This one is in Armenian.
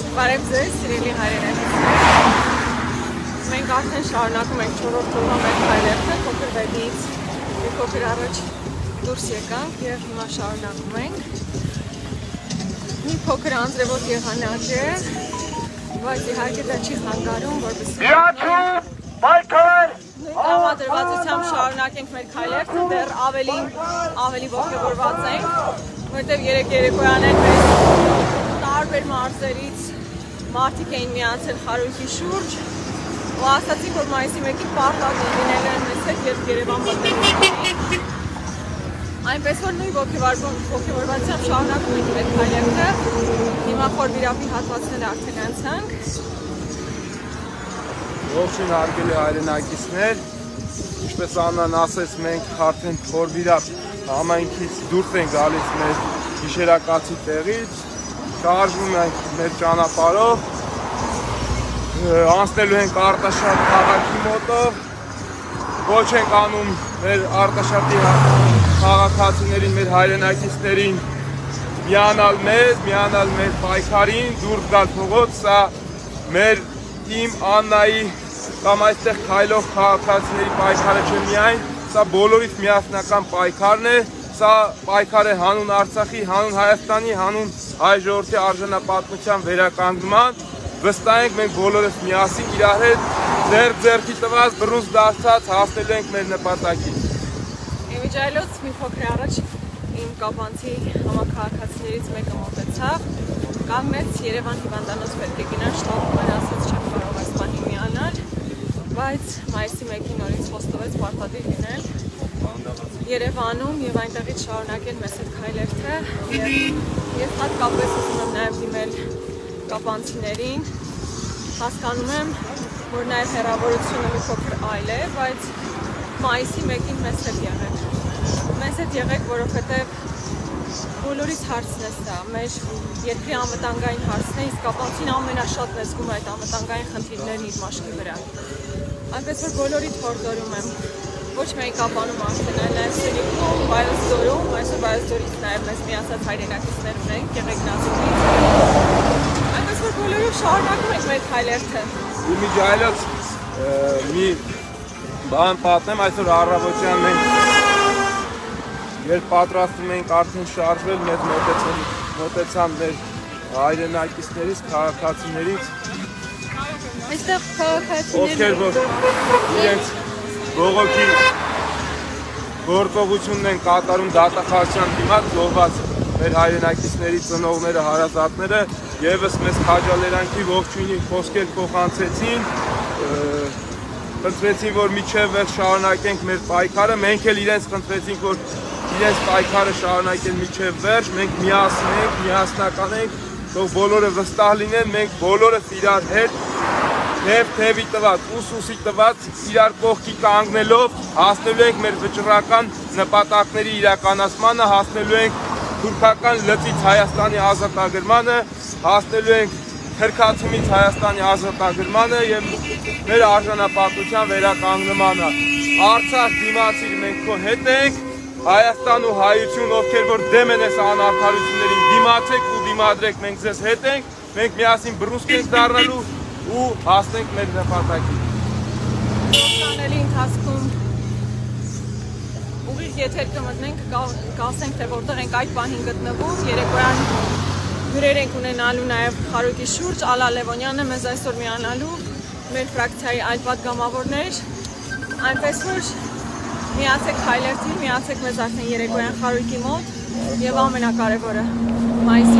Բարև ձեզ, սիրելի հայրենակիցներ։ Մենք արդեն շարունակում ենք 4-րդ օրվա մեր հայրերքը, փոքր վեդից մի փոքր առաջ դուրս եկանք եւ հիմա շարունակում ենք։ Մի փոքր անձրևոտ եղանակ է, բայց իհարկե դա չի խանգարում, որպեսզի Իրաչու պայքար տրամադրվածությամբ շարունակենք մեր քայլերը, դեռ ավելի ավելի ողջորված ենք, որտեղ երեք երեկոյան են մեզ տարբեր մարզերից մարդիկ էին միացել խարույկի շուրջ ու ասացին, որ մայիսի 1-ին պարտադիր լինելու են մեզ հետ եւ Երևան մտնելու Այնպես որ նույն ողջավորվածությամբ շարունակում ենք մեր քայլերը։ Հիմա խորբիրապի հատվածները արդեն անցանք։ Ողջույն հարգելի հայրենակիցներ, ինչպես Աննան ասեց, մենք արդեն խորբիրապ համայնքից դուրս ենք գալիս մեր գիշերակացի տեղից, շարժվում ենք մեր ճանապարհով, անցնելու ենք Արտաշատ քաղաքի մոտով, ոչ ենք անում մեր Արտաշատի քաղաքացիներին, մեր հայրենակիցներին միանալ մեզ, միանալ մեր պայքարին, դուրս գալ փողոց, սա մեր իմ Աննայի կամ այստեղ քայլող քաղաքացիների պայքարը չէ միայն, սա բոլորիս միասնական պայքարն է, սա պայքար է հանուն Արցախի, հանուն Հայաստանի, հանուն հայ ժողովրդի արժանապատմության վերականգնման վստահ ենք մենք բոլորս միասին իրար հետ ձեր ձերքի տված բռունց դարձած հասնելու ենք մեր նպատակին։ Իմիջայլոց մի փոքր առաջ իմ կապանցի համակարգացիներից մեկը մոտեցավ, կանգնեց Երևան հիվանդանոց պետք է գնալ շտաբում ասաց չեմ կարող այս բանի միանալ, բայց մայիսի 1-ին նորից խոստովեց պարտադիր լինել Երևանում եւ այնտեղից շարունակել մեծ այդ քայլերը եւ եւ հատկապես ուզում եմ նաեւ դիմել կապանցիներին հասկանում եմ, որ նաև հերավորությունը մի փոքր այլ է, բայց մայիսի 1-ին մեզ հետ եղեք։ Մեզ հետ եղեք, որովհետև բոլորիս հարցն է սա, մեր երկրի անվտանգային հարցն է, իսկ կապանցին ամենաշատն է զգում այդ անվտանգային խնդիրներն իր մաշկի վրա։ Այնպես որ բոլորիդ հորդորում եմ, ոչ միայն կապանում այլ նաև Սենիկում, Բայազդորում, այսօր Բայազդորից նաև մեզ միացած հայրենակիցներ ունենք, Գեղեկ Նազումից, Այնպես որ բոլորով շարունակում ենք մեր քայլերթը։ Իմիջայլոց մի բան պատմեմ, այսօր առավոտյան մենք երբ պատրաստում ենք արդեն շարժվել, մեզ մոտեցան մոտեցան մեր հայրենակիցներից, քաղաքացիներից Այստեղ քաղաքացիներ ովքեր որ իրենց բողոքի գործողությունն են կատարում դատախազության դիմաց զոհված մեր հայրենակիցների ծնողները, հարազատները եւս մեզ քաջալերանքի ողջույնի խոսքեր փոխանցեցին խնդրեցին որ միջև վերջ շարունակենք մեր պայքարը մենք էլ իրենց խնդրեցինք որ իրենց պայքարը շարունակեն միջև վերջ մենք միասին ենք միասնական ենք թող բոլորը վստահ լինեն մենք բոլորս իրար հետ թև թևի տված, ուս ուսի տված իրար կողքի կանգնելով հասնելու ենք մեր վճռական նպատակների իրականացմանը, հասնելու ենք թուրքական լծից Հայաստանի ազատագրմանը, հասնելու ենք թրքացումից Հայաստանի ազատագրմանը եւ մեր արժանապատվության վերականգնմանը։ Արցախ դիմացիր մենք քո հետ ենք, Հայաստան ու հայություն, ովքեր որ դեմ են այս անարդարություններին, դիմացեք ու դիմադրեք, մենք ձեզ հետ ենք, մենք միասին բռուսկ ենք դառնալու ու հասնենք մեր նպատակին։ Ողջանելի ընթացքում եթեր կմտնենք, կասենք, թե որտեղ ենք այդ պահին գտնվում, երեկոյան հյուրեր ենք ունենալու նաև Խարուկի շուրջ, Ալա Լևոնյանը մեզ այսօր միանալու, մեր ֆրակցիայի այլ պատգամավորներ, այնպես որ միացեք հայլերթին, միացեք մեզ արդեն երեկոյան Խարուկի մոտ և ամենակարևորը մայիսի 1-ին մեզ միասին